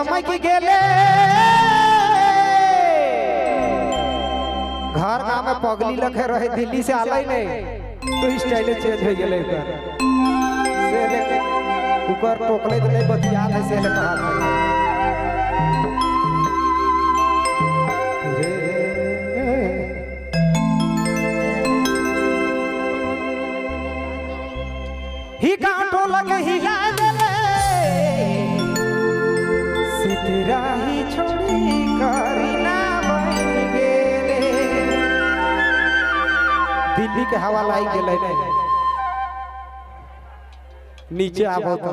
चमक गेले। घर गाँव में पगली लखे रहे दिल्ली से आलै नहीं। तो स्टाइल चेंज हो लेके ऊपर टोकले तो नहीं बतियात है से कहा ही कांटो लगे हिला ही छोड़ी करीना बन गेले दिल्ली के हवा लाई गेले नीचे आबो तो।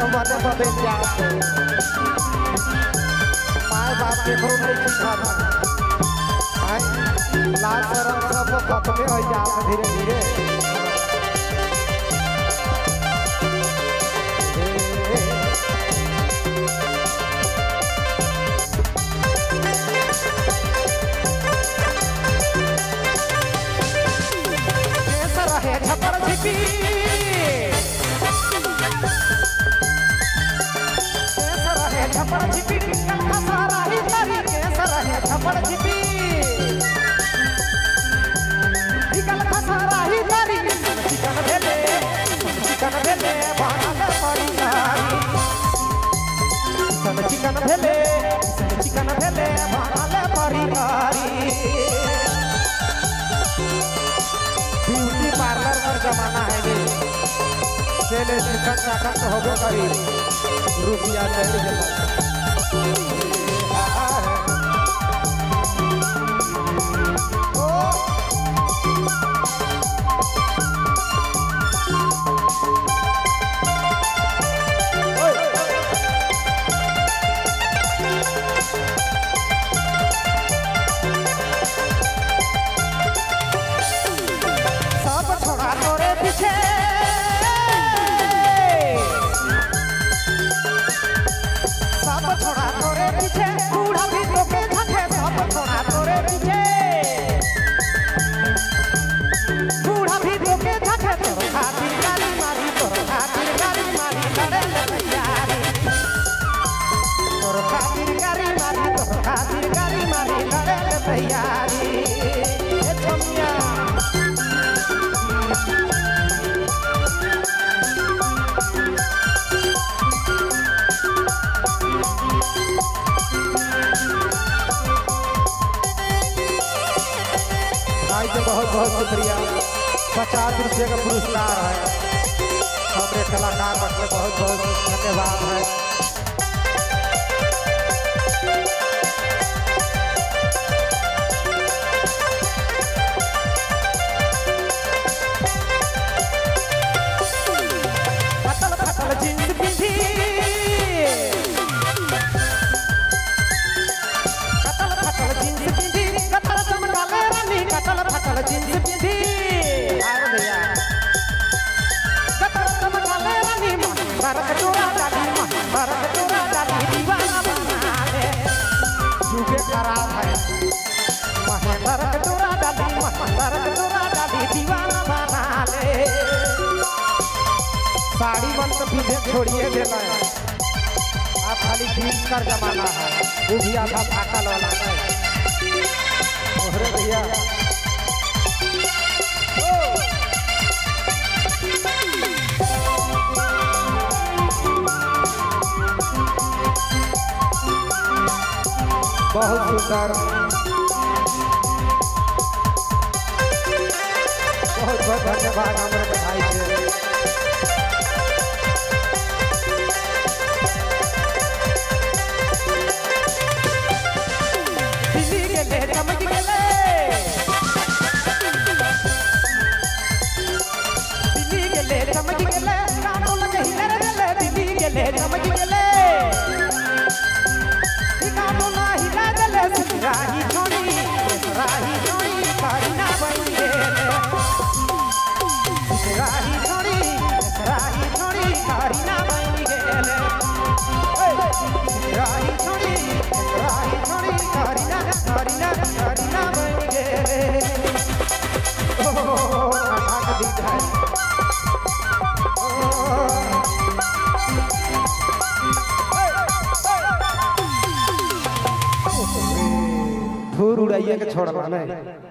जब मने बदल जात माय बाप के नहीं सिखात आय लाल शरम सब खत्मे हो जात धीरे धीरे जमाना है ये चले चिकन चाकन तो होबे करी रुपया चल बहुत बहुत शुक्रिया। पचास रुपये का पुरस्कार है। हमारे कलाकार बटले बहुत बहुत धन्यवाद है। जुगे खराब है। महेंद्र टोरा डाली, महेंद्र टोरा डाली, दीवाना बना ले। साड़ी मन तो पीछे छोड़िए देना है। आप खाली जीन्स कर जमाना है। वो भी आधा फाटल वाला है ओहरे भैया। बहुत सुंदर बहुत बहुत धन्यवाद हमारे बधाई। के छोड़ना छोड़